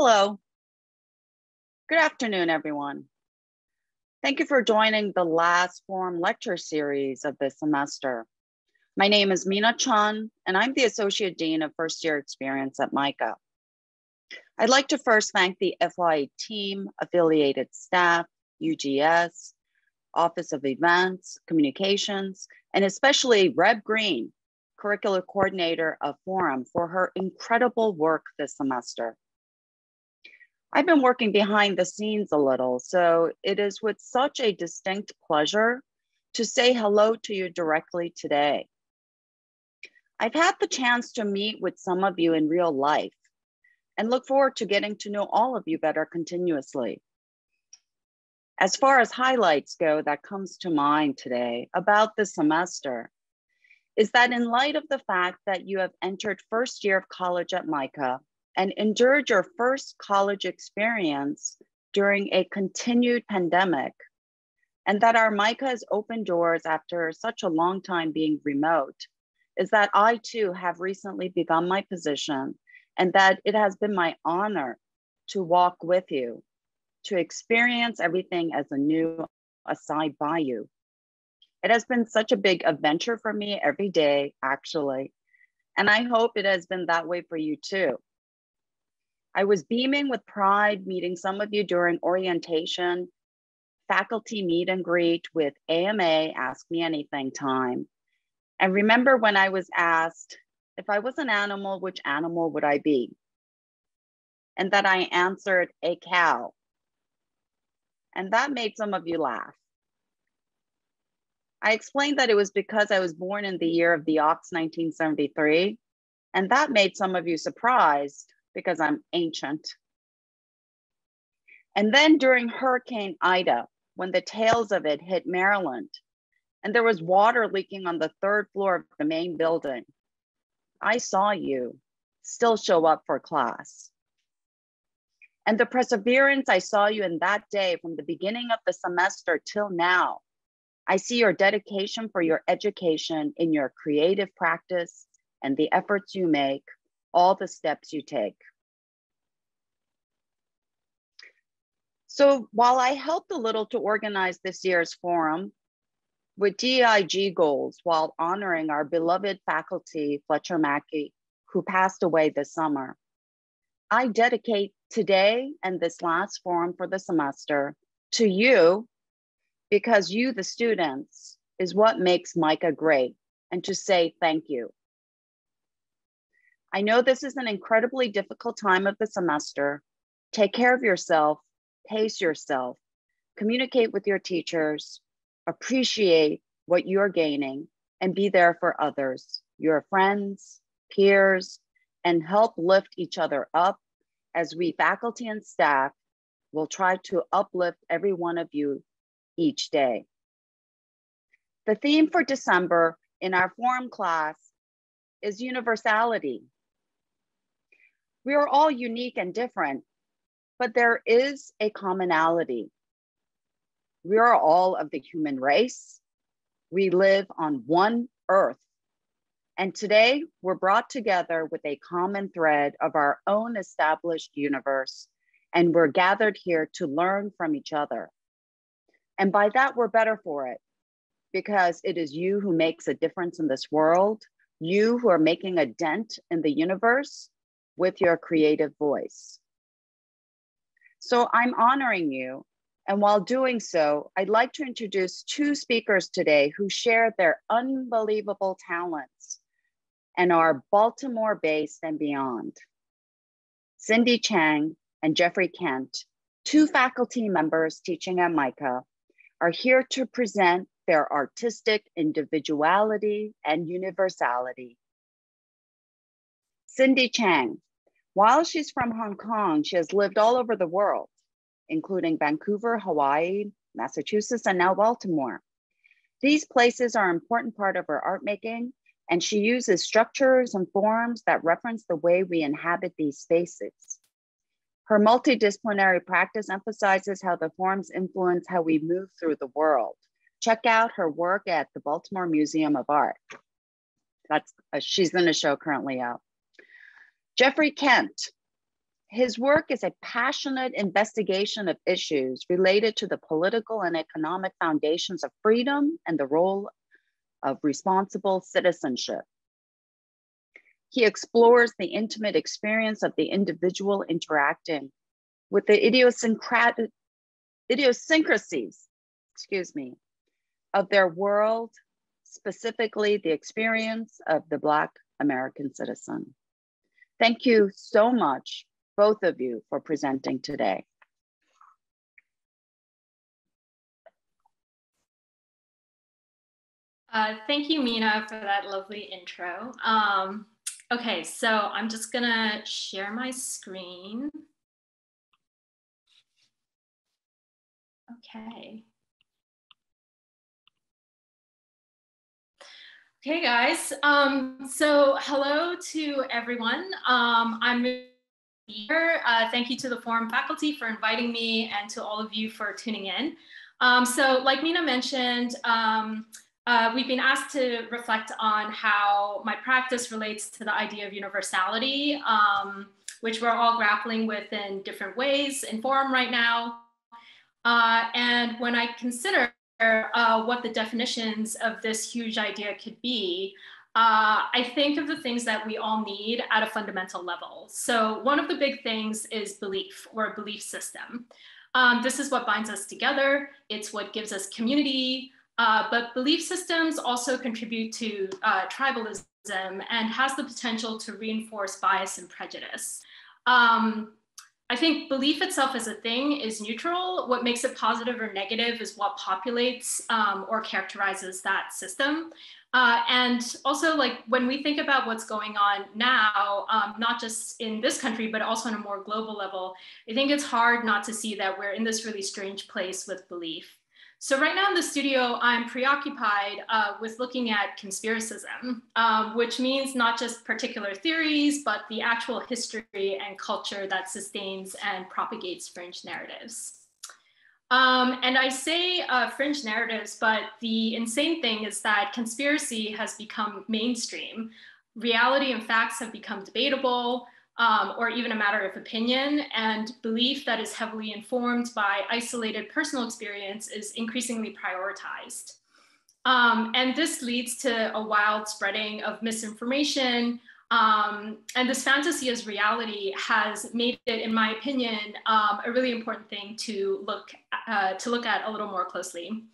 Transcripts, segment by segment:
Hello. Good afternoon, everyone. Thank you for joining the last Forum lecture series of this semester. My name is Mina Chun, and I'm the Associate Dean of First Year Experience at MICA. I'd like to first thank the FYE team, affiliated staff, UGS, Office of Events, Communications, and especially Reb Green, Curricular Coordinator of Forum for her incredible work this semester. I've been working behind the scenes a little, so it is with such a distinct pleasure to say hello to you directly today. I've had the chance to meet with some of you in real life and look forward to getting to know all of you better continuously. As far as highlights go, that comes to mind today about the semester is that in light of the fact that you have entered first year of college at MICA and endured your first college experience during a continued pandemic, and that our MICA has opened doors after such a long time being remote, is that I too have recently begun my position and that it has been my honor to walk with you, to experience everything as a new aside by you. It has been such a big adventure for me every day, actually. And I hope it has been that way for you too. I was beaming with pride meeting some of you during orientation, faculty meet and greet with AMA Ask Me Anything time. And remember when I was asked, if I was an animal, which animal would I be? And that I answered, a cow. And that made some of you laugh. I explained that it was because I was born in the year of the ox 1973. And that made some of you surprised because I'm ancient. And then during Hurricane Ida, when the tails of it hit Maryland, and there was water leaking on the third floor of the main building, I saw you still show up for class. And the perseverance I saw you in that day from the beginning of the semester till now, I see your dedication for your education in your creative practice and the efforts you make all the steps you take. So while I helped a little to organize this year's forum with DEIG goals while honoring our beloved faculty, Fletcher Mackey, who passed away this summer, I dedicate today and this last forum for the semester to you because you, the students, is what makes MICA great and to say thank you. I know this is an incredibly difficult time of the semester. Take care of yourself, pace yourself, communicate with your teachers, appreciate what you're gaining, and be there for others, your friends, peers, and help lift each other up as we, faculty and staff, will try to uplift every one of you each day. The theme for December in our forum class is universality. We are all unique and different, but there is a commonality. We are all of the human race. We live on one earth. And today we're brought together with a common thread of our own established universe. And we're gathered here to learn from each other. And by that, we're better for it because it is you who makes a difference in this world, you who are making a dent in the universe, with your creative voice. So I'm honoring you. And while doing so, I'd like to introduce two speakers today who share their unbelievable talents and are Baltimore based and beyond. Cindy Cheng and Jeffrey Kent, two faculty members teaching at MICA, are here to present their artistic individuality and universality. Cindy Cheng while she's from Hong Kong, she has lived all over the world, including Vancouver, Hawaii, Massachusetts, and now Baltimore. These places are an important part of her art making, and she uses structures and forms that reference the way we inhabit these spaces. Her multidisciplinary practice emphasizes how the forms influence how we move through the world. Check out her work at the Baltimore Museum of Art. That's uh, she's in a show currently out. Jeffrey Kent. His work is a passionate investigation of issues related to the political and economic foundations of freedom and the role of responsible citizenship. He explores the intimate experience of the individual interacting with the idiosyncratic, idiosyncrasies, excuse me, of their world, specifically the experience of the Black American citizen. Thank you so much both of you for presenting today. Uh, thank you, Mina, for that lovely intro. Um, okay, so I'm just gonna share my screen. Okay. Okay, guys. Um, so hello to everyone. Um, I'm here. Uh, thank you to the forum faculty for inviting me and to all of you for tuning in. Um, so like Mina mentioned, um, uh, we've been asked to reflect on how my practice relates to the idea of universality, um, which we're all grappling with in different ways in forum right now. Uh, and when I consider uh, what the definitions of this huge idea could be, uh, I think of the things that we all need at a fundamental level. So one of the big things is belief or a belief system. Um, this is what binds us together. It's what gives us community. Uh, but belief systems also contribute to uh, tribalism and has the potential to reinforce bias and prejudice. Um, I think belief itself as a thing is neutral. What makes it positive or negative is what populates um, or characterizes that system. Uh, and also, like when we think about what's going on now, um, not just in this country, but also on a more global level, I think it's hard not to see that we're in this really strange place with belief. So right now in the studio, I'm preoccupied uh, with looking at conspiracism, um, which means not just particular theories, but the actual history and culture that sustains and propagates fringe narratives. Um, and I say uh, fringe narratives, but the insane thing is that conspiracy has become mainstream. Reality and facts have become debatable um, or even a matter of opinion, and belief that is heavily informed by isolated personal experience is increasingly prioritized. Um, and this leads to a wild spreading of misinformation, um, and this fantasy as reality has made it, in my opinion, um, a really important thing to look uh, to look at a little more closely.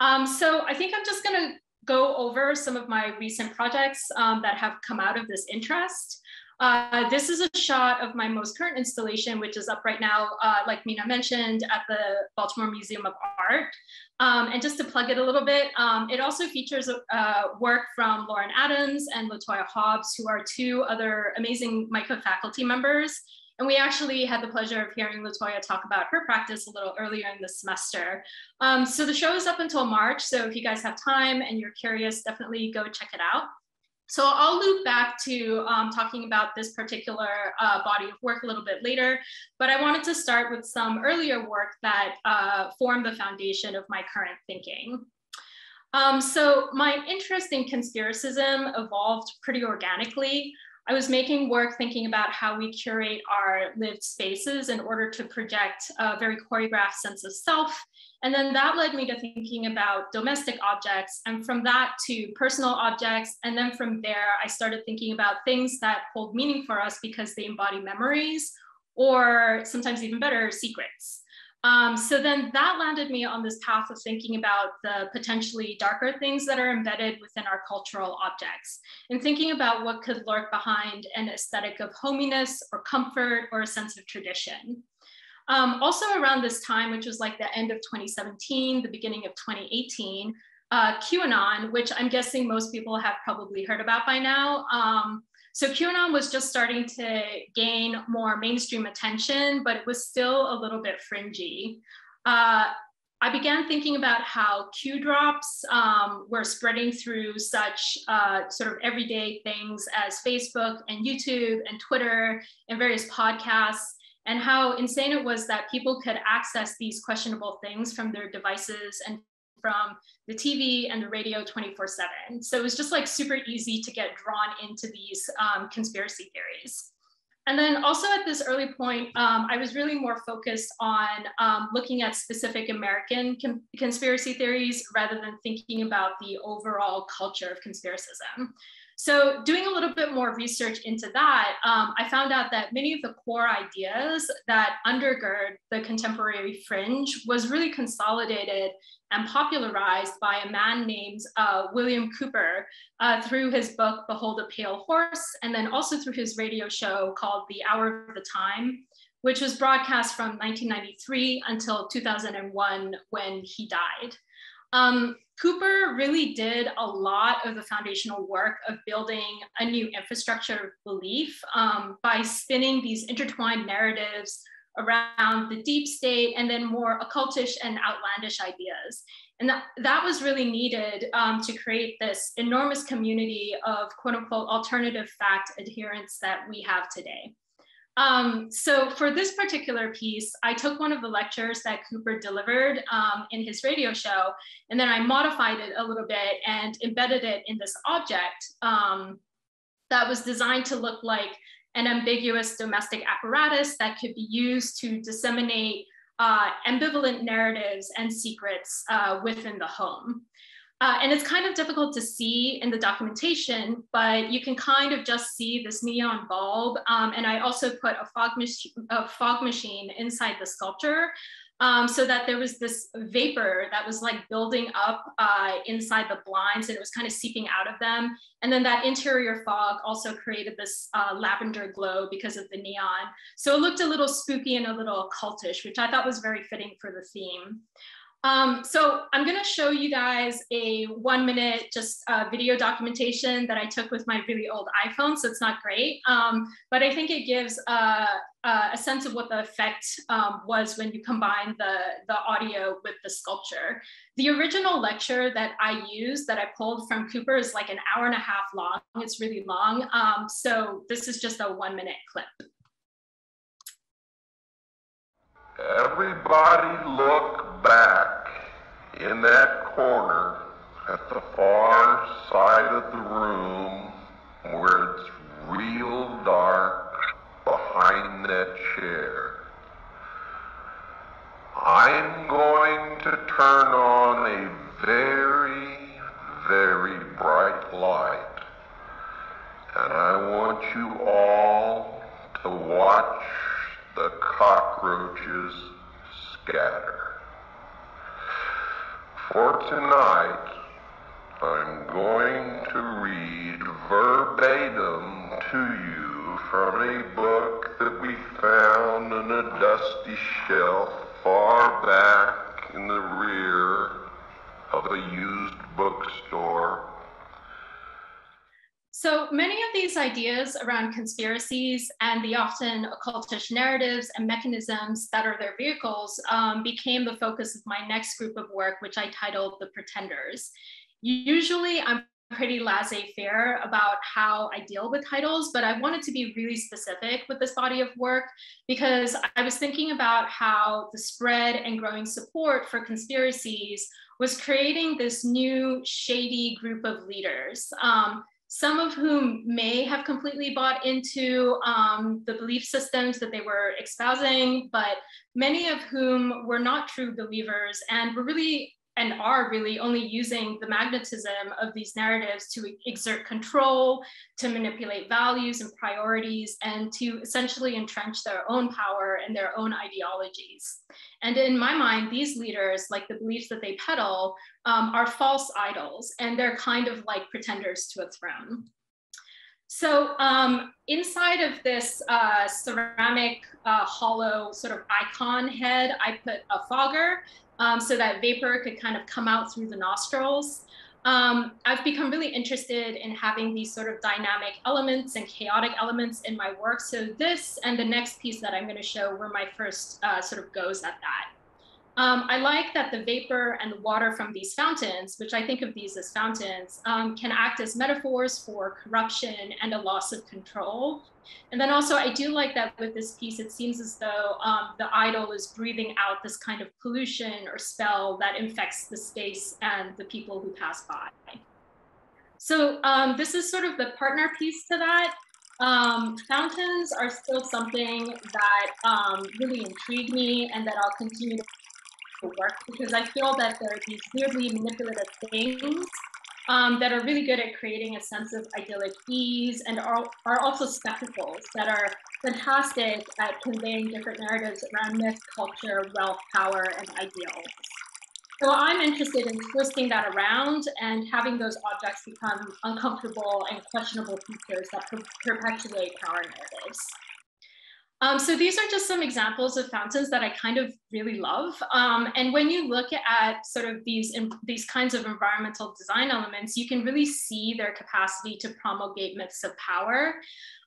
Um, so I think I'm just going to go over some of my recent projects um, that have come out of this interest. Uh, this is a shot of my most current installation, which is up right now, uh, like Mina mentioned, at the Baltimore Museum of Art. Um, and just to plug it a little bit, um, it also features uh, work from Lauren Adams and Latoya Hobbs, who are two other amazing MICA faculty members. And we actually had the pleasure of hearing Latoya talk about her practice a little earlier in the semester. Um, so the show is up until March. So if you guys have time and you're curious, definitely go check it out. So I'll loop back to um, talking about this particular uh, body of work a little bit later, but I wanted to start with some earlier work that uh, formed the foundation of my current thinking. Um, so my interest in conspiracism evolved pretty organically. I was making work thinking about how we curate our lived spaces in order to project a very choreographed sense of self and then that led me to thinking about domestic objects and from that to personal objects. And then from there, I started thinking about things that hold meaning for us because they embody memories or sometimes even better, secrets. Um, so then that landed me on this path of thinking about the potentially darker things that are embedded within our cultural objects and thinking about what could lurk behind an aesthetic of hominess or comfort or a sense of tradition. Um, also around this time, which was like the end of 2017, the beginning of 2018, uh, QAnon, which I'm guessing most people have probably heard about by now. Um, so QAnon was just starting to gain more mainstream attention, but it was still a little bit fringy. Uh, I began thinking about how Q drops um, were spreading through such uh, sort of everyday things as Facebook and YouTube and Twitter and various podcasts and how insane it was that people could access these questionable things from their devices and from the TV and the radio 24 7. So it was just like super easy to get drawn into these um, conspiracy theories. and then also at this early point, um, I was really more focused on um, looking at specific American conspiracy theories rather than thinking about the overall culture of conspiracism. So doing a little bit more research into that, um, I found out that many of the core ideas that undergird the contemporary fringe was really consolidated and popularized by a man named uh, William Cooper uh, through his book, Behold a Pale Horse, and then also through his radio show called The Hour of the Time, which was broadcast from 1993 until 2001 when he died. Um, Cooper really did a lot of the foundational work of building a new infrastructure of belief um, by spinning these intertwined narratives around the deep state and then more occultish and outlandish ideas. And that, that was really needed um, to create this enormous community of quote unquote alternative fact adherents that we have today. Um, so for this particular piece, I took one of the lectures that Cooper delivered um, in his radio show, and then I modified it a little bit and embedded it in this object um, that was designed to look like an ambiguous domestic apparatus that could be used to disseminate uh, ambivalent narratives and secrets uh, within the home. Uh, and it's kind of difficult to see in the documentation, but you can kind of just see this neon bulb. Um, and I also put a fog, a fog machine inside the sculpture um, so that there was this vapor that was like building up uh, inside the blinds and it was kind of seeping out of them. And then that interior fog also created this uh, lavender glow because of the neon. So it looked a little spooky and a little cultish, which I thought was very fitting for the theme. Um, so I'm gonna show you guys a one minute just uh, video documentation that I took with my really old iPhone, so it's not great, um, but I think it gives a, a sense of what the effect um, was when you combine the, the audio with the sculpture. The original lecture that I used that I pulled from Cooper is like an hour and a half long, it's really long, um, so this is just a one minute clip. Everybody look back in that corner at the far side of the room where it's real dark behind that chair. I'm going to turn on a very, very bright light. And I want you all to watch the cockroaches scatter. For tonight, I'm going to read verbatim to you from a book that we found in a dusty shelf far back in the rear of a used bookstore so many of these ideas around conspiracies and the often occultish narratives and mechanisms that are their vehicles um, became the focus of my next group of work, which I titled The Pretenders. Usually I'm pretty laissez-faire about how I deal with titles, but I wanted to be really specific with this body of work because I was thinking about how the spread and growing support for conspiracies was creating this new shady group of leaders. Um, some of whom may have completely bought into um, the belief systems that they were espousing, but many of whom were not true believers and were really and are really only using the magnetism of these narratives to exert control, to manipulate values and priorities, and to essentially entrench their own power and their own ideologies. And in my mind, these leaders, like the beliefs that they peddle, um, are false idols, and they're kind of like pretenders to a throne. So um, inside of this uh, ceramic uh, hollow sort of icon head, I put a fogger um, so that vapor could kind of come out through the nostrils. Um, I've become really interested in having these sort of dynamic elements and chaotic elements in my work. So this and the next piece that I'm going to show were my first uh, sort of goes at that. Um, I like that the vapor and the water from these fountains, which I think of these as fountains, um, can act as metaphors for corruption and a loss of control. And then also, I do like that with this piece, it seems as though um, the idol is breathing out this kind of pollution or spell that infects the space and the people who pass by. So um, this is sort of the partner piece to that. Um, fountains are still something that um, really intrigue me and that I'll continue to work because I feel that there are these weirdly manipulative things um, that are really good at creating a sense of idyllic ease and are, are also spectacles that are fantastic at conveying different narratives around myth, culture, wealth, power, and ideals. So I'm interested in twisting that around and having those objects become uncomfortable and questionable features that per perpetuate power narratives. Um, so these are just some examples of fountains that I kind of really love. Um, and when you look at sort of these, these kinds of environmental design elements, you can really see their capacity to promulgate myths of power.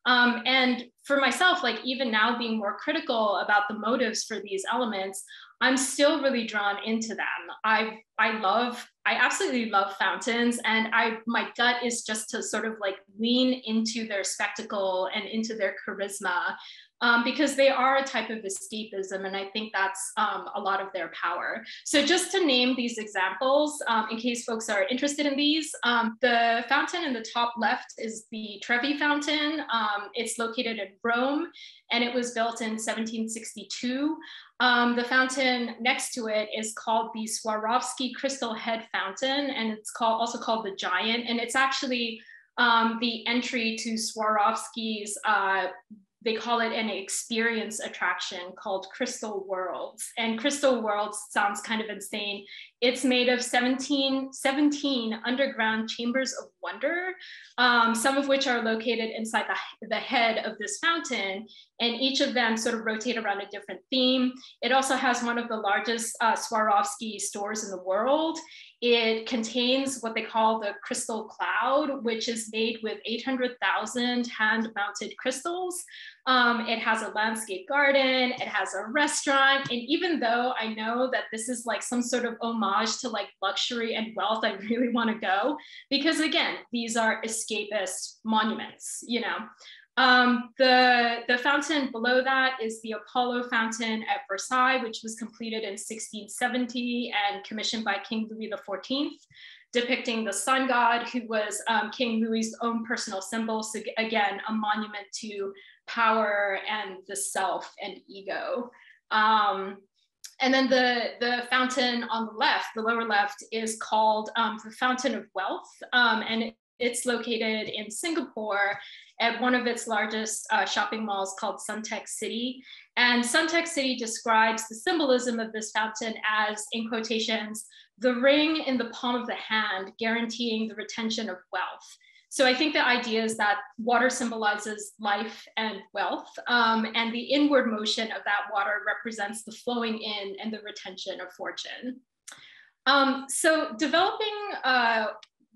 Um, and for myself, like even now being more critical about the motives for these elements, I'm still really drawn into them. I I love I absolutely love fountains and I my gut is just to sort of like lean into their spectacle and into their charisma um, because they are a type of escapism, and I think that's um, a lot of their power. So, just to name these examples, um, in case folks are interested in these, um, the fountain in the top left is the Trevi Fountain. Um, it's located in Rome, and it was built in 1762. Um, the fountain next to it is called the Swarovski Crystal Head Fountain, and it's called also called the Giant, and it's actually um, the entry to Swarovski's uh, they call it an experience attraction called Crystal Worlds. And Crystal Worlds sounds kind of insane. It's made of 17, 17 underground chambers of wonder, um, some of which are located inside the, the head of this fountain. And each of them sort of rotate around a different theme. It also has one of the largest uh, Swarovski stores in the world. It contains what they call the crystal cloud, which is made with 800,000 hand mounted crystals. Um, it has a landscape garden, it has a restaurant. And even though I know that this is like some sort of homage to like luxury and wealth, I really want to go because again, these are escapist monuments, you know. Um, the, the fountain below that is the Apollo Fountain at Versailles, which was completed in 1670 and commissioned by King Louis XIV, depicting the sun god, who was um, King Louis's own personal symbol. So again, a monument to power and the self and ego. Um, and then the, the fountain on the left, the lower left, is called um, the Fountain of Wealth. Um, and it's located in Singapore at one of its largest uh, shopping malls called Suntec City. And Suntec City describes the symbolism of this fountain as, in quotations, the ring in the palm of the hand, guaranteeing the retention of wealth. So I think the idea is that water symbolizes life and wealth, um, and the inward motion of that water represents the flowing in and the retention of fortune. Um, so developing uh,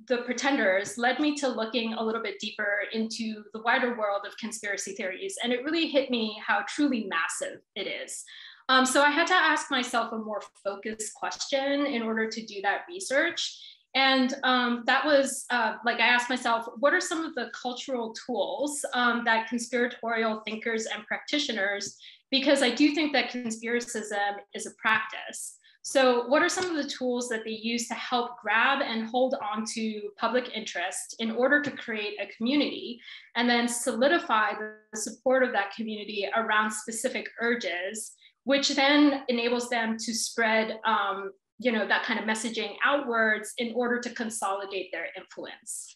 the pretenders led me to looking a little bit deeper into the wider world of conspiracy theories. And it really hit me how truly massive it is. Um, so I had to ask myself a more focused question in order to do that research. And um, that was uh, like I asked myself, what are some of the cultural tools um, that conspiratorial thinkers and practitioners, because I do think that conspiracism is a practice. So what are some of the tools that they use to help grab and hold on to public interest in order to create a community and then solidify the support of that community around specific urges, which then enables them to spread um, you know, that kind of messaging outwards in order to consolidate their influence.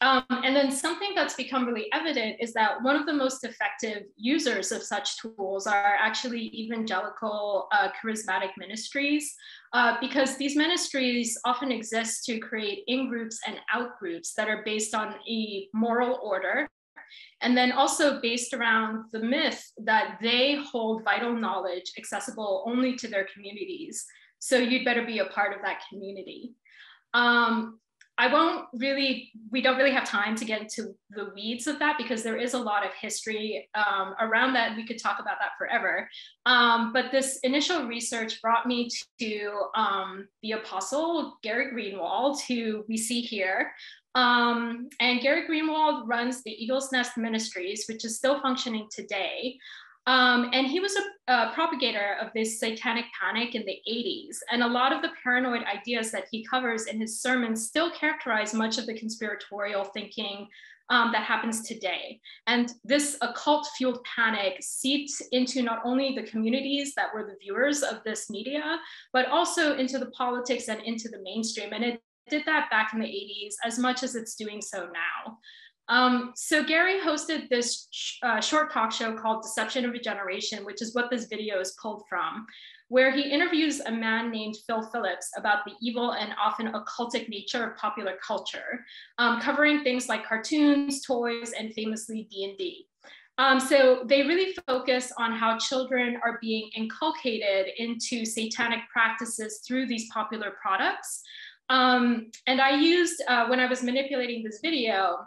Um, and then something that's become really evident is that one of the most effective users of such tools are actually evangelical uh, charismatic ministries, uh, because these ministries often exist to create in groups and out groups that are based on a moral order. And then also based around the myth that they hold vital knowledge accessible only to their communities. So you'd better be a part of that community. Um, I won't really, we don't really have time to get into the weeds of that because there is a lot of history um, around that. We could talk about that forever. Um, but this initial research brought me to um, the apostle, Gary Greenwald, who we see here. Um, and Gary Greenwald runs the Eagle's Nest Ministries, which is still functioning today. Um, and he was a, a, propagator of this satanic panic in the 80s. And a lot of the paranoid ideas that he covers in his sermons still characterize much of the conspiratorial thinking um, that happens today. And this occult fueled panic seeped into not only the communities that were the viewers of this media, but also into the politics and into the mainstream. And it did that back in the 80s as much as it's doing so now. Um, so Gary hosted this sh uh, short talk show called Deception of a Generation, which is what this video is pulled from, where he interviews a man named Phil Phillips about the evil and often occultic nature of popular culture, um, covering things like cartoons, toys, and famously D&D. Um, so they really focus on how children are being inculcated into satanic practices through these popular products. Um, and I used, uh, when I was manipulating this video,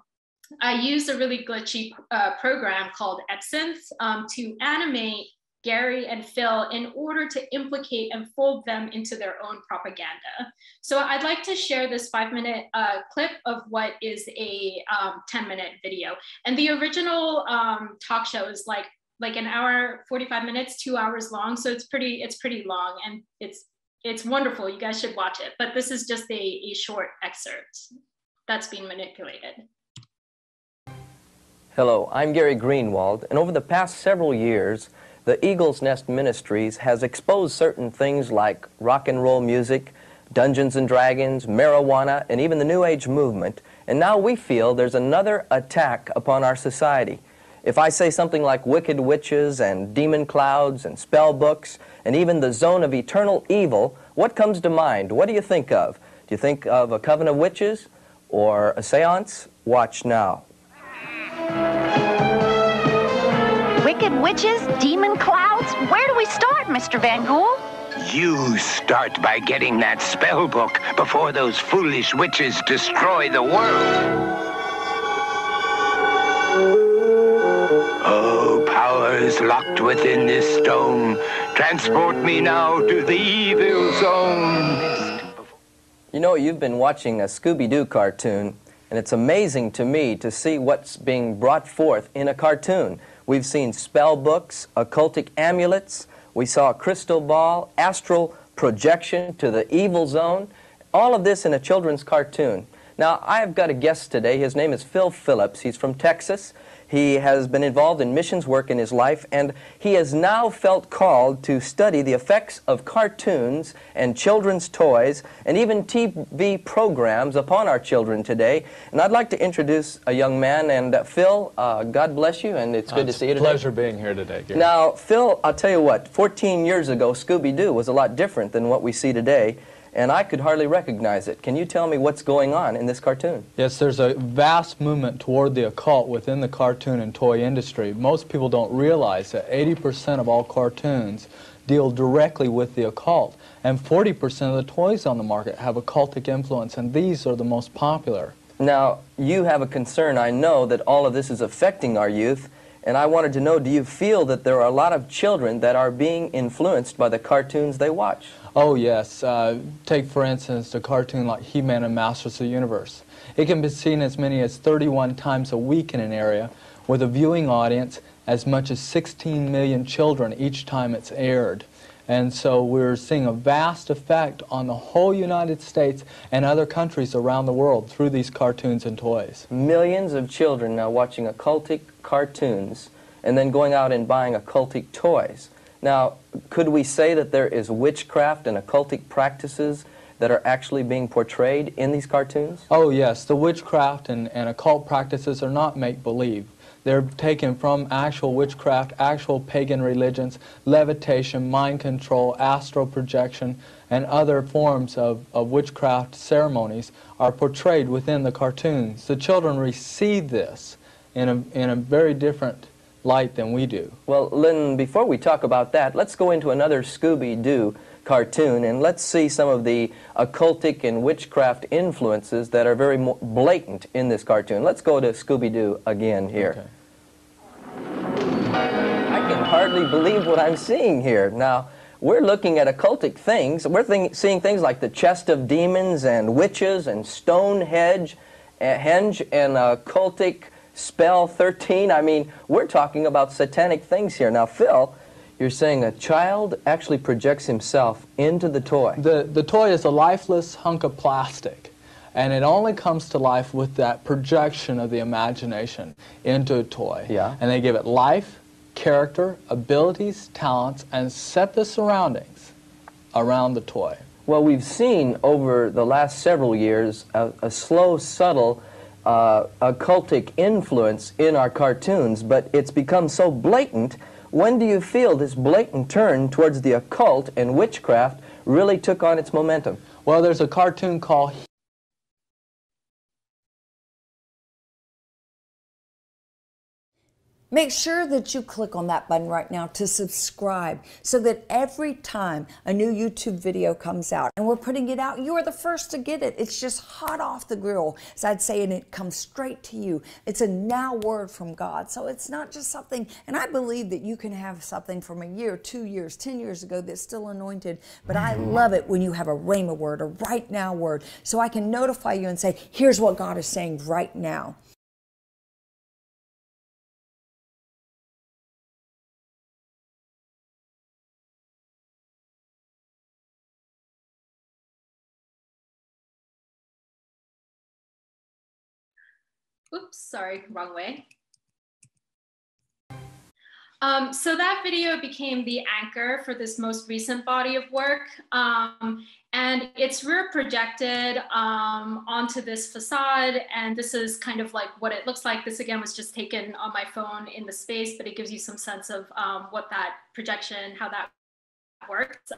I used a really glitchy uh, program called EbSynth um, to animate Gary and Phil in order to implicate and fold them into their own propaganda. So I'd like to share this five minute uh, clip of what is a um, 10 minute video. And the original um, talk show is like like an hour, 45 minutes, two hours long. So it's pretty, it's pretty long and it's it's wonderful. You guys should watch it. But this is just a, a short excerpt that's being manipulated. Hello, I'm Gary Greenwald, and over the past several years, the Eagle's Nest Ministries has exposed certain things like rock and roll music, Dungeons and Dragons, marijuana, and even the New Age movement, and now we feel there's another attack upon our society. If I say something like wicked witches and demon clouds and spell books and even the zone of eternal evil, what comes to mind? What do you think of? Do you think of a coven of witches or a seance? Watch now. Wicked witches? Demon clouds? Where do we start, Mr. Van Ghoul? You start by getting that spell book before those foolish witches destroy the world. Oh, powers locked within this stone, transport me now to the evil zone. You know, you've been watching a Scooby-Doo cartoon, and it's amazing to me to see what's being brought forth in a cartoon. We've seen spell books, occultic amulets, we saw a crystal ball, astral projection to the evil zone, all of this in a children's cartoon. Now, I've got a guest today. His name is Phil Phillips. He's from Texas. He has been involved in missions work in his life, and he has now felt called to study the effects of cartoons and children's toys and even TV programs upon our children today. And I'd like to introduce a young man. And uh, Phil, uh, God bless you, and it's good uh, to see you today. pleasure being here today, Gary. Now, Phil, I'll tell you what, 14 years ago, Scooby-Doo was a lot different than what we see today and I could hardly recognize it. Can you tell me what's going on in this cartoon? Yes, there's a vast movement toward the occult within the cartoon and toy industry. Most people don't realize that 80% of all cartoons deal directly with the occult, and 40% of the toys on the market have occultic influence, and these are the most popular. Now, you have a concern, I know, that all of this is affecting our youth, and I wanted to know, do you feel that there are a lot of children that are being influenced by the cartoons they watch? Oh, yes. Uh, take, for instance, the cartoon like He-Man and Masters of the Universe. It can be seen as many as 31 times a week in an area, with a viewing audience as much as 16 million children each time it's aired. And so we're seeing a vast effect on the whole United States and other countries around the world through these cartoons and toys. Millions of children now watching occultic cartoons and then going out and buying occultic toys. Now, could we say that there is witchcraft and occultic practices that are actually being portrayed in these cartoons? Oh, yes. The witchcraft and, and occult practices are not make-believe. They're taken from actual witchcraft, actual pagan religions, levitation, mind control, astral projection, and other forms of, of witchcraft ceremonies are portrayed within the cartoons. The children receive this in a, in a very different light than we do. Well, Lynn, before we talk about that, let's go into another Scooby-Doo cartoon and let's see some of the occultic and witchcraft influences that are very blatant in this cartoon. Let's go to Scooby-Doo again here. Okay. I can hardly believe what I'm seeing here. Now, we're looking at occultic things. We're th seeing things like the chest of demons and witches and Stonehenge, uh, henge and occultic spell 13. I mean, we're talking about satanic things here. Now, Phil, you're saying a child actually projects himself into the toy. The, the toy is a lifeless hunk of plastic, and it only comes to life with that projection of the imagination into a toy. Yeah. And they give it life, character, abilities, talents, and set the surroundings around the toy. Well, we've seen over the last several years a, a slow, subtle uh, occultic influence in our cartoons, but it's become so blatant when do you feel this blatant turn towards the occult and witchcraft really took on its momentum? Well, there's a cartoon called Make sure that you click on that button right now to subscribe so that every time a new YouTube video comes out and we're putting it out, you are the first to get it. It's just hot off the grill, as I'd say, and it comes straight to you. It's a now word from God. So it's not just something, and I believe that you can have something from a year, two years, 10 years ago that's still anointed, but I mm-hmm. love it when you have a rhema word, a right now word, so I can notify you and say, here's what God is saying right now. Oops, sorry, wrong way. Um, so that video became the anchor for this most recent body of work. Um, and it's rear projected um, onto this facade. And this is kind of like what it looks like. This again was just taken on my phone in the space, but it gives you some sense of um, what that projection, how that works.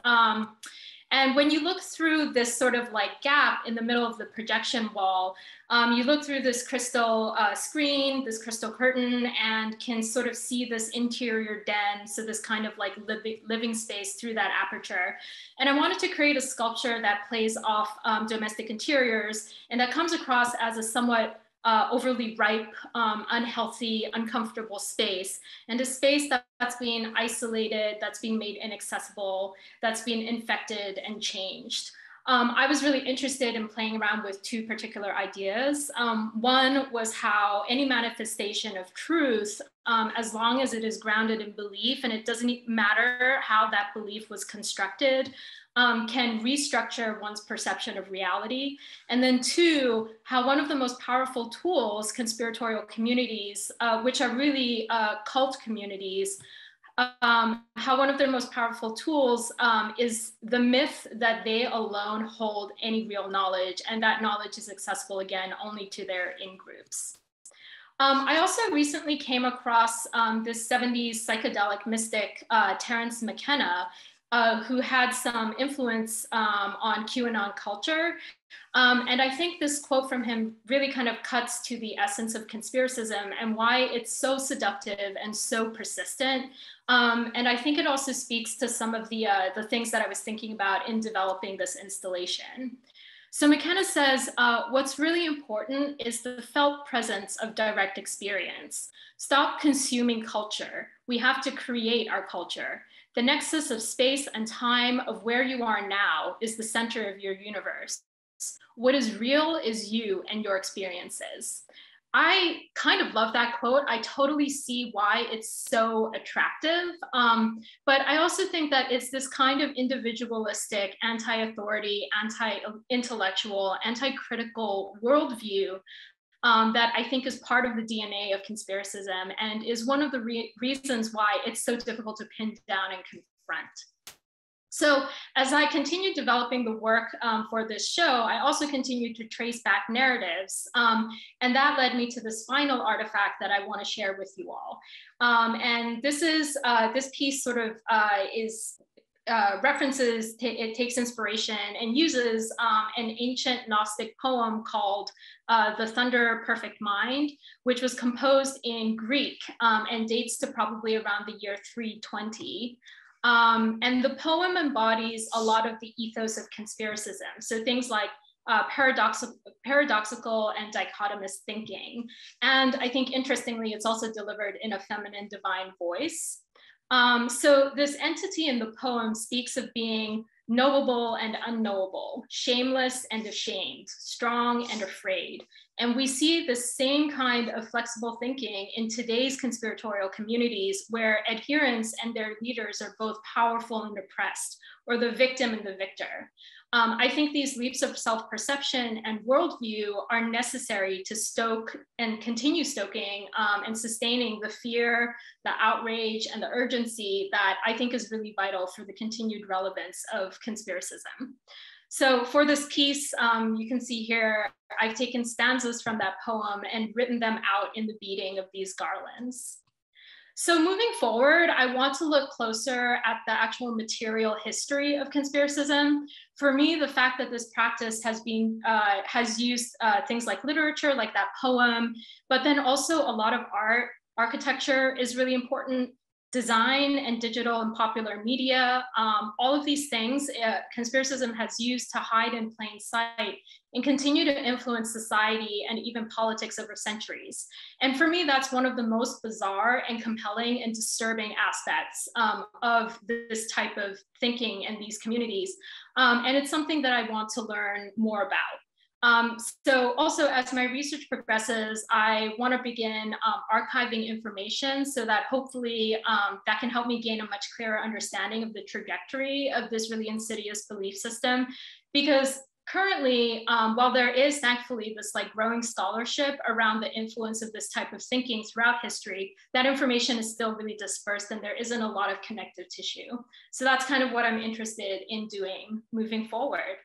And when you look through this sort of like gap in the middle of the projection wall, um, you look through this crystal uh, screen, this crystal curtain, and can sort of see this interior den. So this kind of like li living space through that aperture. And I wanted to create a sculpture that plays off um, domestic interiors and that comes across as a somewhat uh, overly ripe, um, unhealthy, uncomfortable space, and a space that, that's being isolated, that's being made inaccessible, that's being infected and changed. Um, I was really interested in playing around with two particular ideas. Um, one was how any manifestation of truth, um, as long as it is grounded in belief, and it doesn't matter how that belief was constructed, um, can restructure one's perception of reality. And then two, how one of the most powerful tools, conspiratorial communities, uh, which are really uh, cult communities, um, how one of their most powerful tools um, is the myth that they alone hold any real knowledge, and that knowledge is accessible again only to their in groups. Um, I also recently came across um, this 70s psychedelic mystic, uh, Terence McKenna, uh, who had some influence um, on QAnon culture. Um, and I think this quote from him really kind of cuts to the essence of conspiracism and why it's so seductive and so persistent. Um, and I think it also speaks to some of the, uh, the things that I was thinking about in developing this installation. So McKenna says, uh, what's really important is the felt presence of direct experience. Stop consuming culture. We have to create our culture. The nexus of space and time of where you are now is the center of your universe. What is real is you and your experiences. I kind of love that quote. I totally see why it's so attractive. Um, but I also think that it's this kind of individualistic, anti authority, anti intellectual, anti critical worldview um, that I think is part of the DNA of conspiracism and is one of the re reasons why it's so difficult to pin down and confront. So as I continued developing the work um, for this show, I also continued to trace back narratives. Um, and that led me to this final artifact that I wanna share with you all. Um, and this is, uh, this piece sort of uh, is uh, references, it takes inspiration and uses um, an ancient Gnostic poem called uh, The Thunder Perfect Mind, which was composed in Greek um, and dates to probably around the year 320. Um, and the poem embodies a lot of the ethos of conspiracism. So things like uh, paradoxical, paradoxical and dichotomous thinking. And I think interestingly, it's also delivered in a feminine divine voice. Um, so this entity in the poem speaks of being knowable and unknowable, shameless and ashamed, strong and afraid. And we see the same kind of flexible thinking in today's conspiratorial communities where adherents and their leaders are both powerful and oppressed, or the victim and the victor. Um, I think these leaps of self perception and worldview are necessary to stoke and continue stoking um, and sustaining the fear, the outrage, and the urgency that I think is really vital for the continued relevance of conspiracism. So for this piece, um, you can see here, I've taken stanzas from that poem and written them out in the beating of these garlands. So moving forward, I want to look closer at the actual material history of conspiracism. For me, the fact that this practice has been uh, has used uh, things like literature, like that poem, but then also a lot of art, architecture is really important design and digital and popular media, um, all of these things, uh, conspiracism has used to hide in plain sight and continue to influence society and even politics over centuries. And for me, that's one of the most bizarre and compelling and disturbing aspects um, of this type of thinking in these communities. Um, and it's something that I want to learn more about. Um, so also as my research progresses, I wanna begin um, archiving information so that hopefully um, that can help me gain a much clearer understanding of the trajectory of this really insidious belief system. Because currently, um, while there is thankfully this like growing scholarship around the influence of this type of thinking throughout history, that information is still really dispersed and there isn't a lot of connective tissue. So that's kind of what I'm interested in doing moving forward.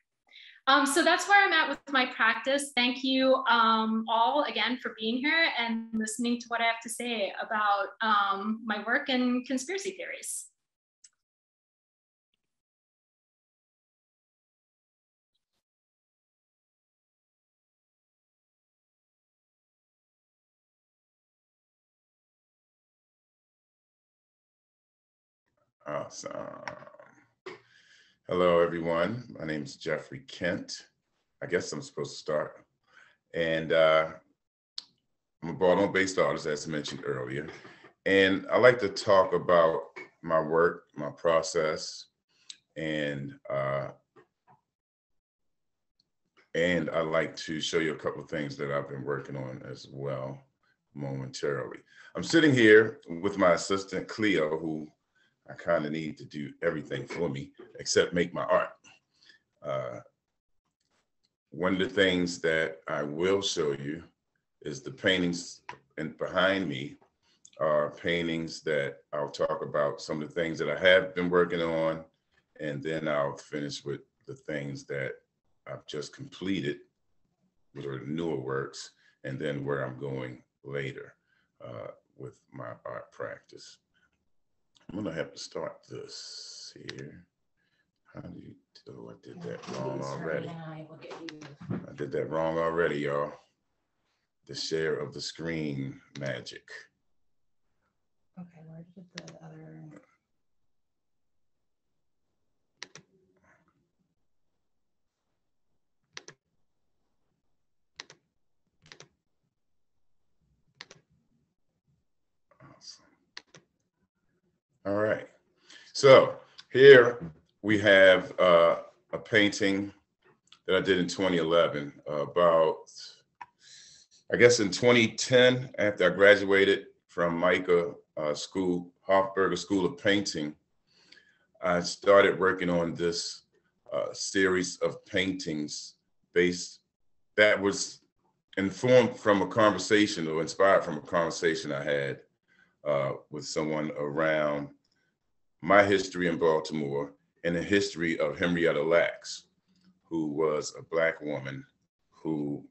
Um, so that's where I'm at with my practice. Thank you um, all again for being here and listening to what I have to say about um, my work in conspiracy theories. Awesome. Hello, everyone. My name is Jeffrey Kent. I guess I'm supposed to start. And uh, I'm a Baltimore-based artist, as I mentioned earlier. And I like to talk about my work, my process, and uh, and I like to show you a couple of things that I've been working on as well momentarily. I'm sitting here with my assistant Cleo, who I kind of need to do everything for me except make my art. Uh, one of the things that I will show you is the paintings and behind me are paintings that I'll talk about some of the things that I have been working on, and then I'll finish with the things that I've just completed, which are newer works, and then where I'm going later uh, with my art practice. I'm gonna have to start this here. How do you, oh, I did that wrong already. I did that wrong already, y'all. The share of the screen magic. Okay, where did the other? All right. So here we have uh, a painting that I did in 2011 uh, about, I guess in 2010, after I graduated from MICA uh, School, Hoffberger School of Painting, I started working on this uh, series of paintings based, that was informed from a conversation or inspired from a conversation I had uh, with someone around my history in Baltimore and the history of Henrietta Lacks, who was a Black woman who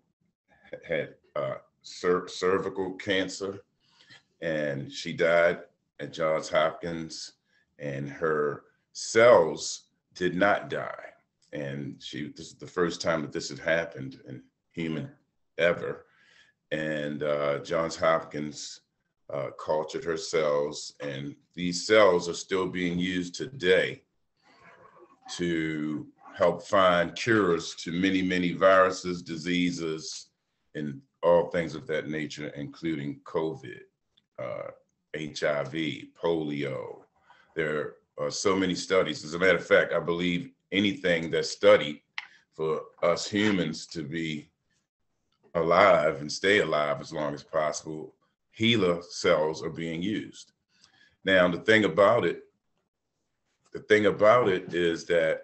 had uh, cer cervical cancer and she died at Johns Hopkins and her cells did not die. And she, this is the first time that this had happened in human ever. And uh, Johns Hopkins uh, cultured her cells, and these cells are still being used today to help find cures to many, many viruses, diseases, and all things of that nature, including COVID, uh, HIV, polio. There are so many studies. As a matter of fact, I believe anything that's studied for us humans to be alive and stay alive as long as possible, HeLa cells are being used. Now, the thing about it, the thing about it is that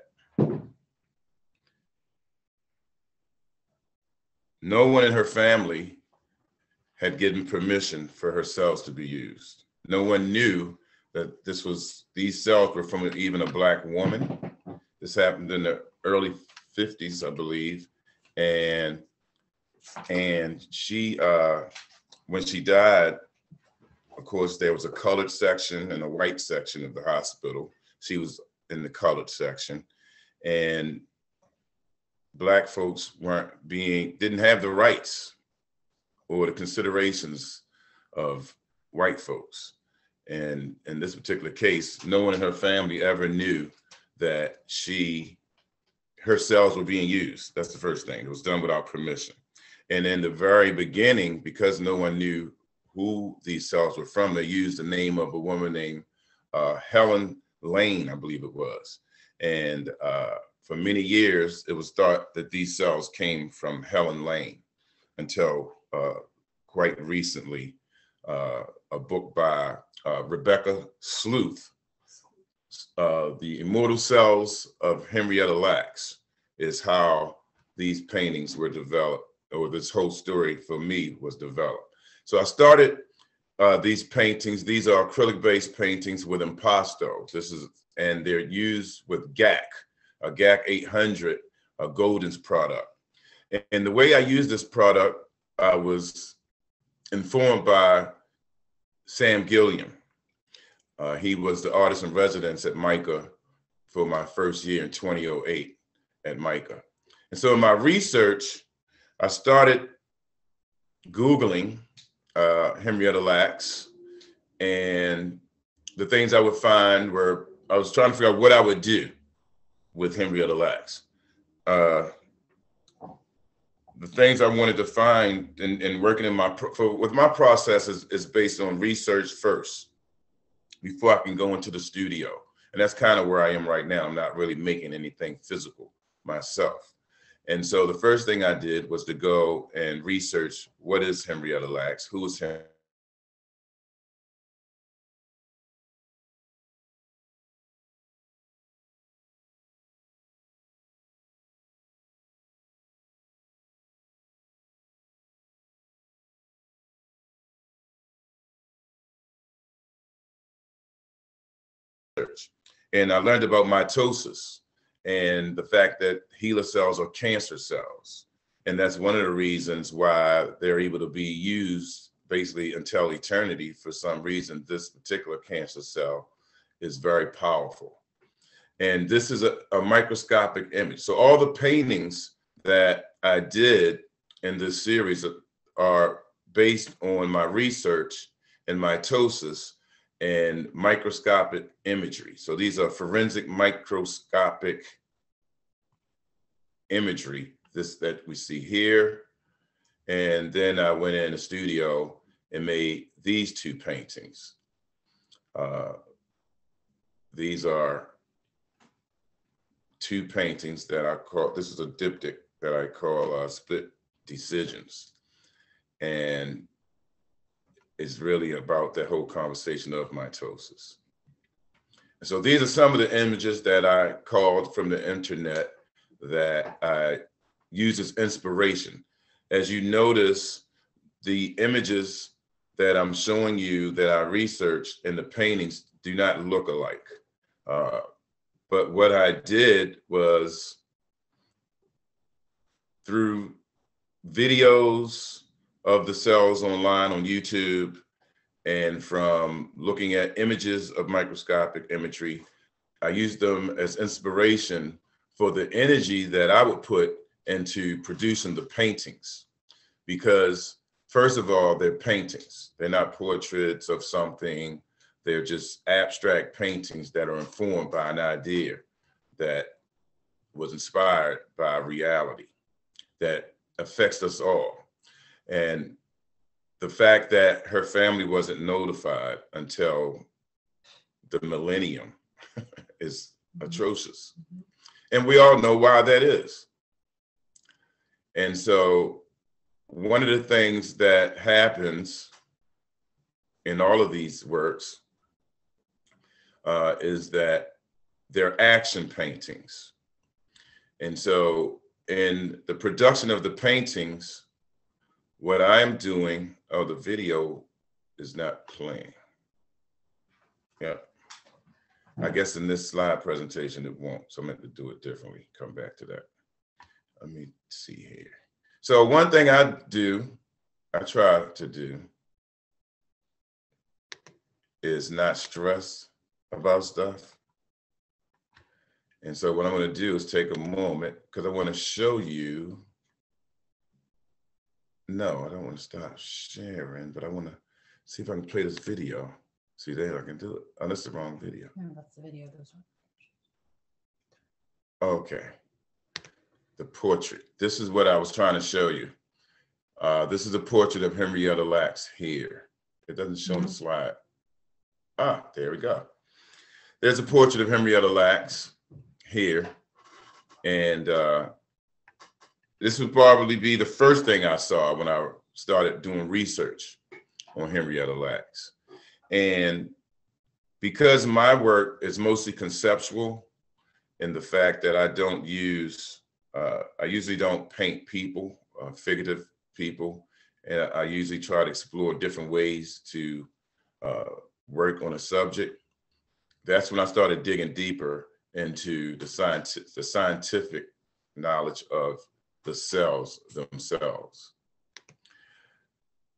no one in her family had given permission for her cells to be used. No one knew that this was, these cells were from even a black woman. This happened in the early 50s, I believe. And and she uh when she died, of course, there was a colored section and a white section of the hospital. She was in the colored section. And black folks weren't being didn't have the rights or the considerations of white folks. And in this particular case, no one in her family ever knew that she, her cells were being used. That's the first thing. It was done without permission. And in the very beginning, because no one knew who these cells were from, they used the name of a woman named uh, Helen Lane, I believe it was. And uh, for many years, it was thought that these cells came from Helen Lane until uh, quite recently, uh, a book by uh, Rebecca Skloot, uh, The Immortal Cells of Henrietta Lacks, is how these paintings were developed, or this whole story for me was developed. So I started uh, these paintings. These are acrylic-based paintings with impasto. This is, and they're used with GAC, a GAC 800, a Golden's product. And the way I use this product, I was informed by Sam Gilliam. Uh, he was the artist in residence at MICA for my first year in 2008 at MICA. And so in my research, I started Googling uh, Henrietta Lacks and the things I would find were, I was trying to figure out what I would do with Henrietta Lacks. Uh, the things I wanted to find in, in working in my, for, with my process is, is based on research first before I can go into the studio. And that's kind of where I am right now. I'm not really making anything physical myself. And so the first thing I did was to go and research what is Henrietta Lacks, who is Henrietta And I learned about mitosis and the fact that HeLa cells are cancer cells. And that's one of the reasons why they're able to be used basically until eternity. For some reason, this particular cancer cell is very powerful. And this is a, a microscopic image. So all the paintings that I did in this series are based on my research and mitosis and microscopic imagery. So these are forensic microscopic imagery, this that we see here. And then I went in the studio and made these two paintings. Uh, these are two paintings that I call, this is a diptych that I call uh, Split Decisions. And is really about that whole conversation of mitosis. And so these are some of the images that I called from the internet that I use as inspiration. As you notice, the images that I'm showing you that I researched in the paintings do not look alike. Uh, but what I did was through videos, of the cells online on YouTube and from looking at images of microscopic imagery, I used them as inspiration for the energy that I would put into producing the paintings. Because first of all, they're paintings. They're not portraits of something. They're just abstract paintings that are informed by an idea that was inspired by reality that affects us all. And the fact that her family wasn't notified until the millennium is mm-hmm. atrocious. And we all know why that is. And so, one of the things that happens in all of these works uh, is that they're action paintings. And so, in the production of the paintings, what I'm doing, oh, the video is not playing. Yeah. I guess in this slide presentation, it won't. So I'm going to do it differently. Come back to that. Let me see here. So one thing I do, I try to do, is not stress about stuff. And so what I'm going to do is take a moment because I want to show you. No, I don't want to stop sharing, but I want to see if I can play this video. See there, I can do it. Oh, that's the wrong video. No, that's the video. Those Okay. The portrait. This is what I was trying to show you. Uh, this is a portrait of Henrietta Lacks here. It doesn't show mm-hmm. the slide. Ah, there we go. There's a portrait of Henrietta Lacks here. And uh, this would probably be the first thing I saw when I started doing research on Henrietta Lacks. And because my work is mostly conceptual in the fact that I don't use, uh, I usually don't paint people, uh, figurative people, and I usually try to explore different ways to uh, work on a subject. That's when I started digging deeper into the, scientific, the scientific knowledge of the cells themselves.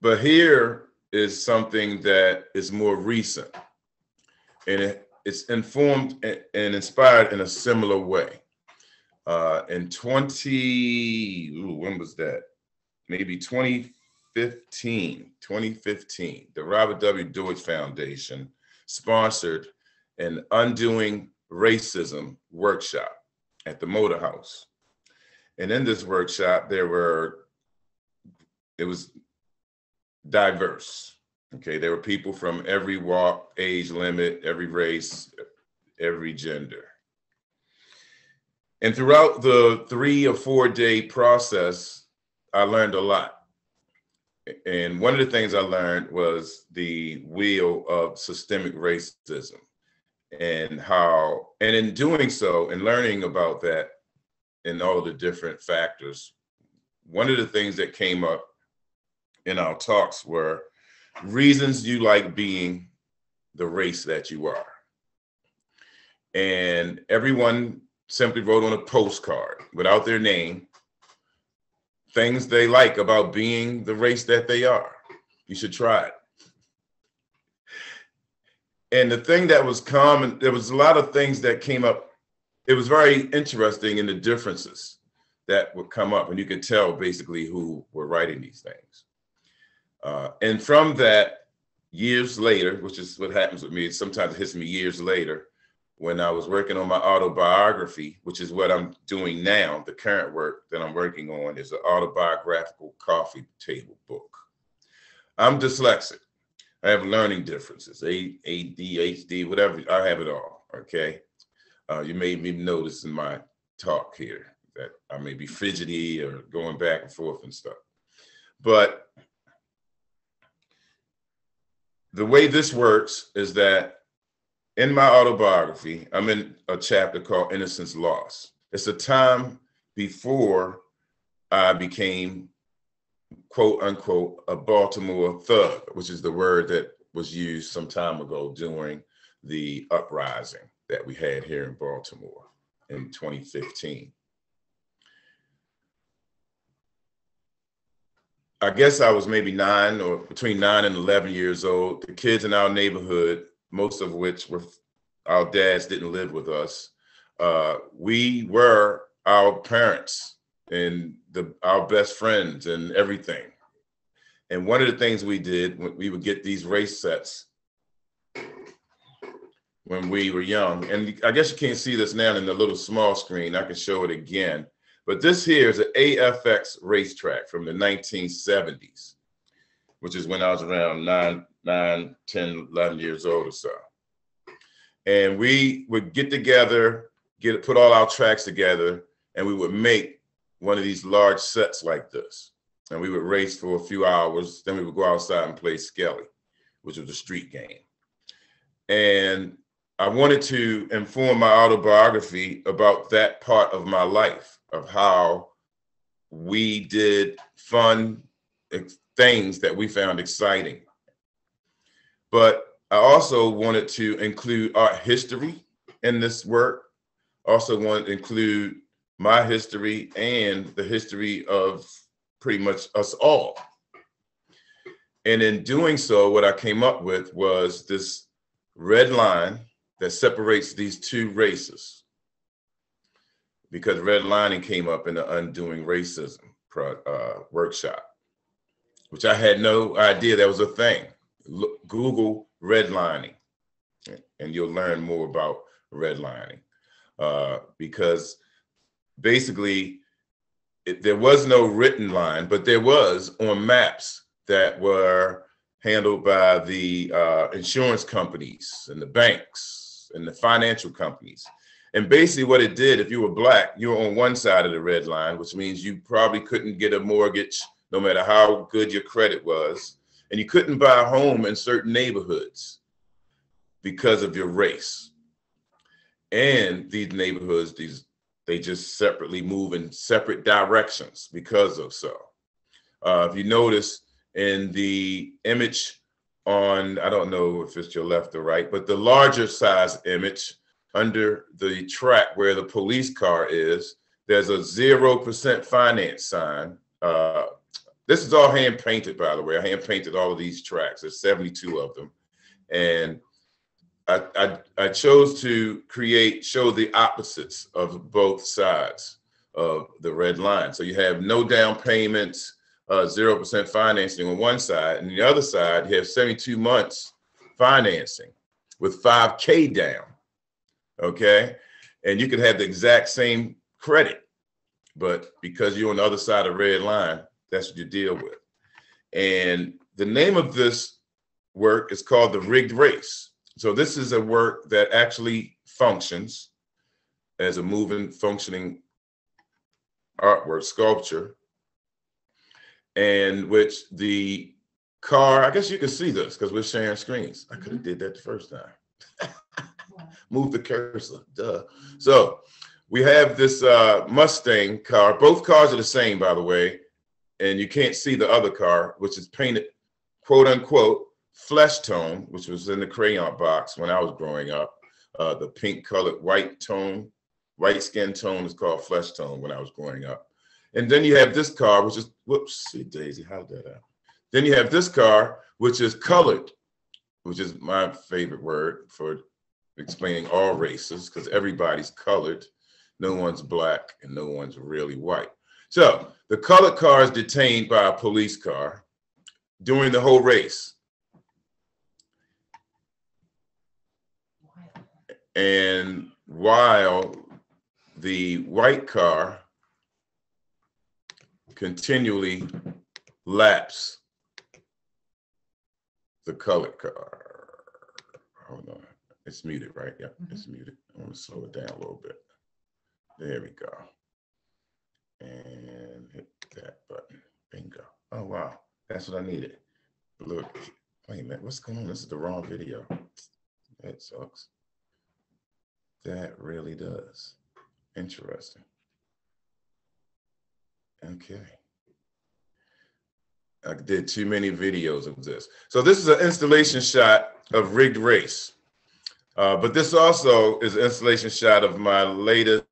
But here is something that is more recent and it, it's informed and, inspired in a similar way. Uh, in 20, ooh, when was that? Maybe 2015, 2015, the Robert W. Deutsch Foundation sponsored an Undoing Racism workshop at the Motor House. And in this workshop, there were, it was diverse. Okay, there were people from every walk, age limit, every race, every gender. And throughout the three or four day process, I learned a lot. And one of the things I learned was the wheel of systemic racism and how, and in doing so and learning about that and all the different factors, one of the things that came up in our talks were reasons you like being the race that you are. And everyone simply wrote on a postcard without their name things they like about being the race that they are. You should try it. And the thing that was common, there was a lot of things that came up. It was very interesting in the differences that would come up, and you could tell basically who were writing these things. Uh, and from that, years later, which is what happens with me, sometimes it hits me years later, when I was working on my autobiography, which is what I'm doing now, the current work that I'm working on is an autobiographical coffee table book. I'm dyslexic. I have learning differences, ADHD, whatever. I have it all. Okay. Uh, you may notice in my talk here that I may be fidgety or going back and forth and stuff. But the way this works is that in my autobiography, I'm in a chapter called Innocence Lost. It's a time before I became, quote unquote, a Baltimore thug, which is the word that was used some time ago during the uprising that we had here in Baltimore in 2015. I guess I was maybe nine or between nine and 11 years old. The kids in our neighborhood, most of which were our dads didn't live with us. Uh, we were our parents and the, our best friends and everything. And one of the things we did, we would get these race sets when we were young. And I guess you can't see this now in the little small screen. I can show it again. But this here is an AFX racetrack from the 1970s, which is when I was around nine, nine, 10, 11 years old or so. And we would get together get put all our tracks together and we would make one of these large sets like this. And we would race for a few hours. Then we would go outside and play Skelly, which was a street game. And I wanted to inform my autobiography about that part of my life, of how we did fun things that we found exciting. But I also wanted to include art history in this work. Also wanted to include my history and the history of pretty much us all. And in doing so, what I came up with was this red line that separates these two races. Because redlining came up in the Undoing Racism uh, workshop, which I had no idea that was a thing. Look, Google redlining, and you'll learn more about redlining. Uh, because basically, it, there was no written line, but there was on maps that were handled by the uh, insurance companies and the banks and the financial companies. And basically, what it did, if you were black, you were on one side of the red line, which means you probably couldn't get a mortgage no matter how good your credit was. And you couldn't buy a home in certain neighborhoods because of your race. And these neighborhoods, these they just separately move in separate directions because of so. Uh, if you notice in the image on, I don't know if it's your left or right, but the larger size image under the track where the police car is, there's a 0% finance sign. Uh, this is all hand painted, by the way. I hand painted all of these tracks. There's 72 of them. And I, I, I chose to create, show the opposites of both sides of the red line. So you have no down payments, uh, 0% financing on one side, and the other side, you have 72 months financing with 5K down. Okay. And you could have the exact same credit, but because you're on the other side of red line, that's what you deal with. And the name of this work is called The Rigged Race. So this is a work that actually functions as a moving, functioning artwork, sculpture, and which the car, I guess you can see this because we're sharing screens. I could have did that the first time. Move the cursor, duh. So we have this uh, Mustang car. Both cars are the same, by the way, and you can't see the other car, which is painted, quote unquote, flesh tone, which was in the crayon box when I was growing up. Uh, the pink colored white tone, white skin tone is called flesh tone when I was growing up. And then you have this car, which is, whoops, see Daisy, how did that happen? Then you have this car, which is colored, which is my favorite word for explaining all races, because everybody's colored. No one's black and no one's really white. So the colored car is detained by a police car during the whole race. And while the white car continually laps the colored car. Hold on. It's muted, right? Yeah, mm-hmm. it's muted. I want to slow it down a little bit. There we go. And hit that button. Bingo. Oh, wow. That's what I needed. Look, wait a minute. What's going on? This is the wrong video. That sucks. That really does. Interesting. Okay. I did too many videos of this. So this is an installation shot of Rigged Race. Uh, but this also is an installation shot of my latest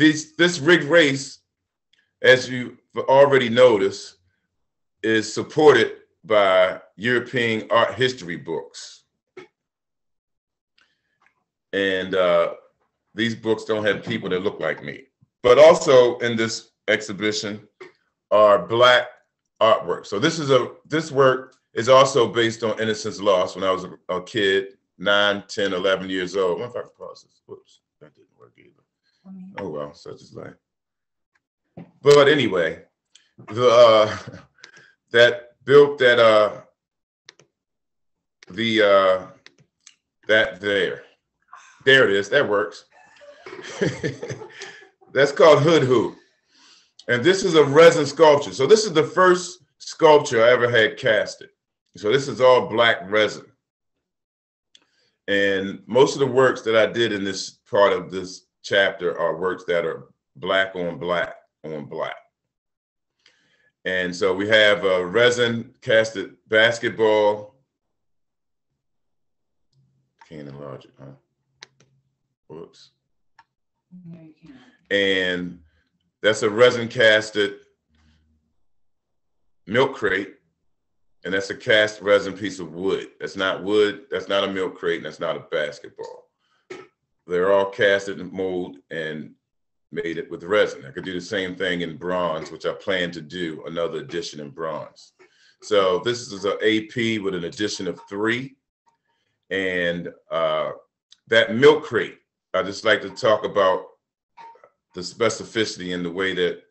this this rigged race, as you already noticed, is supported by European art history books. And uh, these books don't have people that look like me. But also in this exhibition are black artwork. So this is a this work is also based on Innocence Lost when I was a, a kid, 9, 10, 11 years old. I if I can pause this. Whoops, that didn't work either. Oh well, such is life. But anyway, the uh, that built that uh the uh that there. There it is. That works. That's called hood hoop. And this is a resin sculpture. So this is the first sculpture I ever had casted. So this is all black resin. And most of the works that I did in this part of this chapter are works that are black on black on black. And so we have a resin casted basketball. Can't enlarge it, huh? Whoops. No. And that's a resin casted milk crate. And that's a cast resin piece of wood. That's not wood, that's not a milk crate, and that's not a basketball. They're all casted in mold and made it with resin. I could do the same thing in bronze, which I plan to do another edition in bronze. So this is an AP with an addition of three. And uh, that milk crate, I just like to talk about the specificity in the way that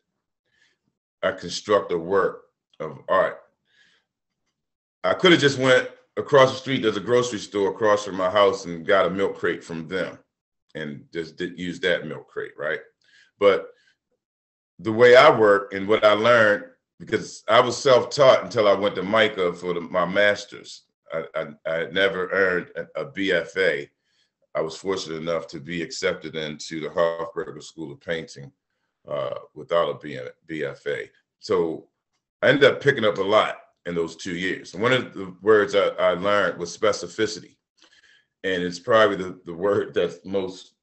I construct a work of art. I could have just went across the street. There's a grocery store across from my house and got a milk crate from them, and just did use that milk crate, right? But the way I work and what I learned, because I was self-taught until I went to MICA for the, my master's. I, I, I never earned a, a BFA. I was fortunate enough to be accepted into the Hoffberger School of Painting uh, without a BFA. So I ended up picking up a lot in those two years. And one of the words I, I learned was specificity. And it's probably the, the word that's most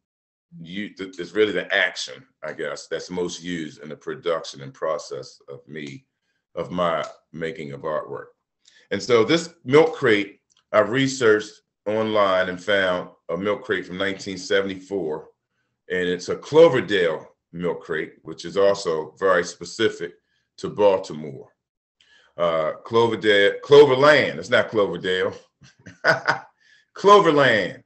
you it's really the action, I guess, that's most used in the production and process of me, of my making of artwork. And so this milk crate, I researched online and found a milk crate from 1974, and it's a Cloverdale milk crate, which is also very specific to Baltimore. Uh, Cloverdale, Cloverland. It's not Cloverdale. Cloverland.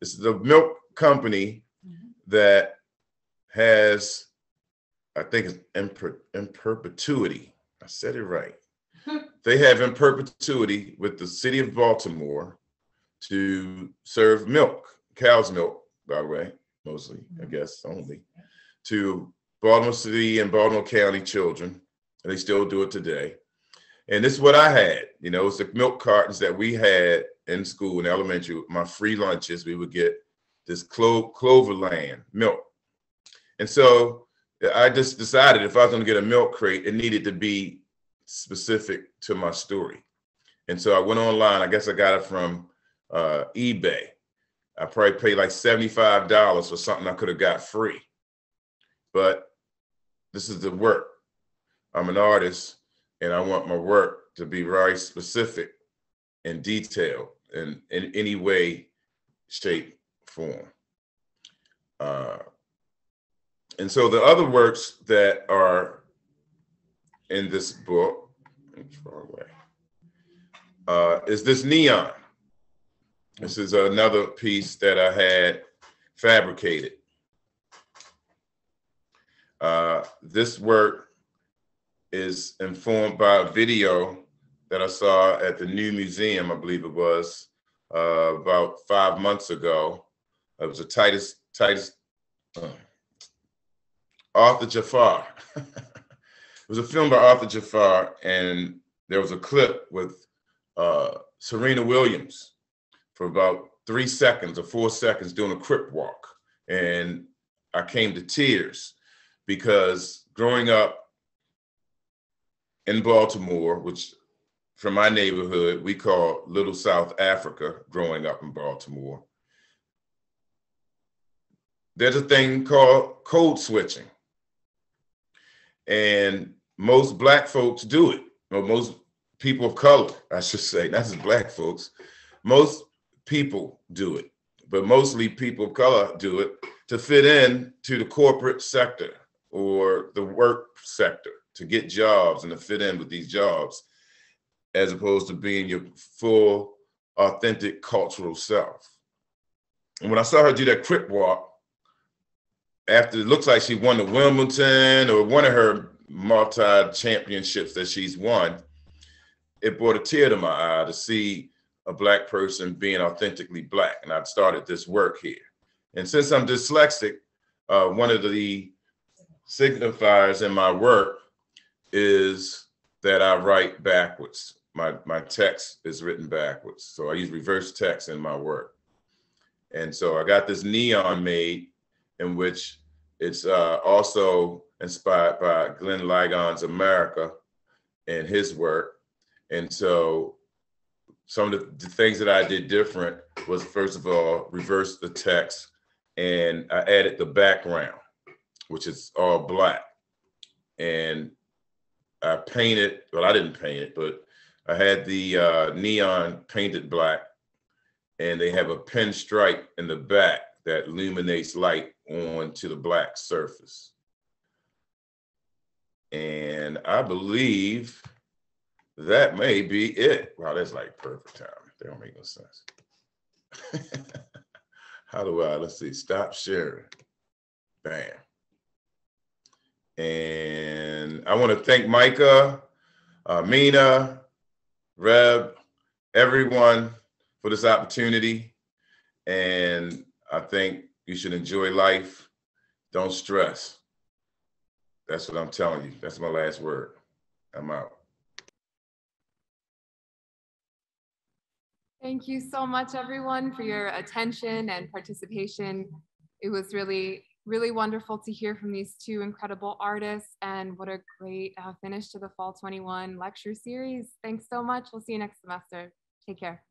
This is the milk company mm-hmm. that has, I think, it's in, per, in perpetuity. I said it right. they have in perpetuity with the city of Baltimore to serve milk, cow's milk, by the way, mostly, I mm-hmm. guess, only, to Baltimore City and Baltimore County children. And they still do it today. And this is what I had, you know, it's the milk cartons that we had in school in elementary, my free lunches, we would get this clo- Cloverland milk. And so I just decided if I was going to get a milk crate, it needed to be specific to my story. And so I went online. I guess I got it from uh, eBay. I probably paid like $75 for something I could have got free. But this is the work. I'm an artist and I want my work to be very specific and detailed in, in any way, shape, form. Uh, and so the other works that are in this book, far away, uh, is this neon. This is another piece that I had fabricated. Uh, this work is informed by a video that I saw at the New Museum, I believe it was, uh, about five months ago. It was a Titus, Titus, uh, Arthur Jafa. it was a film by Arthur Jafa, and there was a clip with uh, Serena Williams for about three seconds or four seconds doing a crip walk. And I came to tears because growing up in Baltimore, which from my neighborhood, we call Little South Africa growing up in Baltimore. There's a thing called code switching. And most black folks do it, or most people of color, I should say, not just black folks. Most people do it, but mostly people of color do it to fit in to the corporate sector or the work sector to get jobs and to fit in with these jobs. As opposed to being your full, authentic cultural self. And when I saw her do that crip walk, after it looks like she won the Wimbledon or one of her multi championships that she's won, it brought a tear to my eye to see a black person being authentically black. And I've started this work here. And since I'm dyslexic, uh, one of the signifiers in my work is that I write backwards. My, my text is written backwards. So I use reverse text in my work. And so I got this neon made in which it's uh, also inspired by Glenn Ligon's America and his work. And so some of the, the things that I did different was first of all, reverse the text and I added the background, which is all black. And I painted, well, I didn't paint it, but I had the uh, neon painted black and they have a pinstripe in the back that illuminates light onto the black surface. And I believe that may be it. Wow, that's like perfect timing. That don't make no sense. How do I, let's see, stop sharing. Bam. And I want to thank Micah, uh, Mina, Reb, everyone for this opportunity. And I think you should enjoy life. Don't stress. That's what I'm telling you. That's my last word. I'm out. Thank you so much, everyone, for your attention and participation. It was really, really wonderful to hear from these two incredible artists, and what a great uh, finish to the Fall 21 lecture series. Thanks so much. We'll see you next semester. Take care.